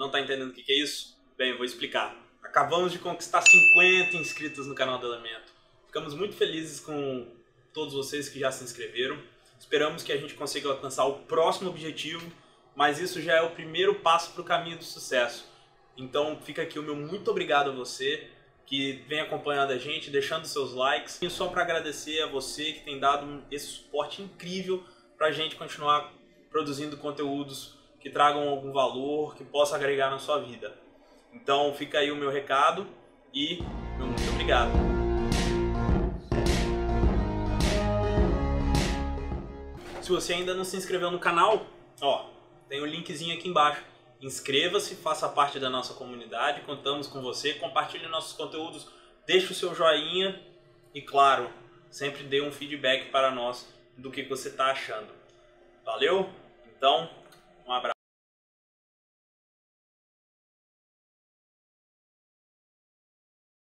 Não está entendendo o que é isso? Bem, vou explicar. Acabamos de conquistar 50 inscritos no canal do Elemento. Ficamos muito felizes com todos vocês que já se inscreveram. Esperamos que a gente consiga alcançar o próximo objetivo, mas isso já é o primeiro passo para o caminho do sucesso. Então fica aqui o meu muito obrigado a você que vem acompanhando a gente, deixando seus likes. E só para agradecer a você que tem dado esse suporte incrível para a gente continuar produzindo conteúdos que tragam algum valor, que possa agregar na sua vida. Então fica aí o meu recado e muito obrigado. Se você ainda não se inscreveu no canal, ó, tem o um linkzinho aqui embaixo. Inscreva-se, faça parte da nossa comunidade, contamos com você, compartilhe nossos conteúdos, deixe o seu joinha e, claro, sempre dê um feedback para nós do que você está achando. Valeu? Então,